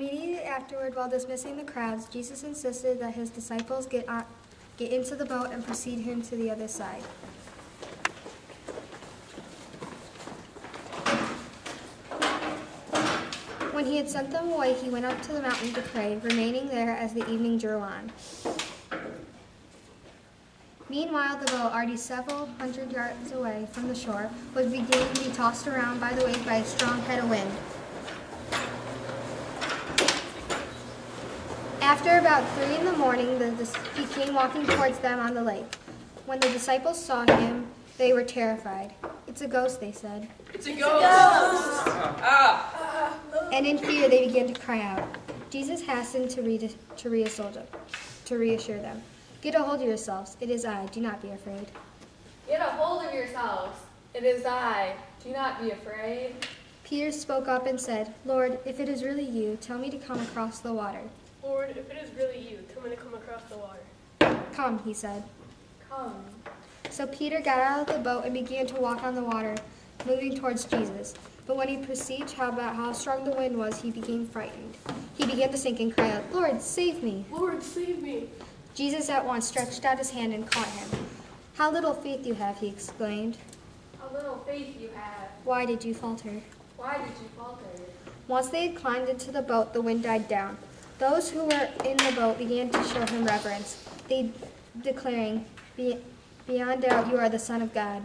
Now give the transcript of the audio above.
Immediately afterward, while dismissing the crowds, Jesus insisted that his disciples get, on, get into the boat and precede him to the other side. When he had sent them away, he went up to the mountain to pray, remaining there as the evening drew on. Meanwhile, the boat, already several hundred yards away from the shore, was beginning to be tossed around by the waves by a strong head of wind. After about three in the morning, the, dis- he came walking towards them on the lake. When the disciples saw him, they were terrified. It's a ghost, they said. It's a ghost. Ah. And in fear, they began to cry out. Jesus hastened to, re- to, reassure them, to reassure them. Get a hold of yourselves. It is I. Do not be afraid. Get a hold of yourselves. It is I. Do not be afraid. Peter spoke up and said, Lord, if it is really you, tell me to come across the water. Lord, if it is really you, tell me to come across the water. Come, he said. Come. So Peter got out of the boat and began to walk on the water, moving towards Jesus. But when he perceived how about how strong the wind was, he became frightened. He began to sink and cry out, Lord, save me. Lord, save me. Jesus at once stretched out his hand and caught him. How little faith you have, he exclaimed. How little faith you have. Why did you falter? Why did you falter? Once they had climbed into the boat, the wind died down. Those who were in the boat began to show him reverence, they declaring, Be Beyond doubt, you are the Son of God.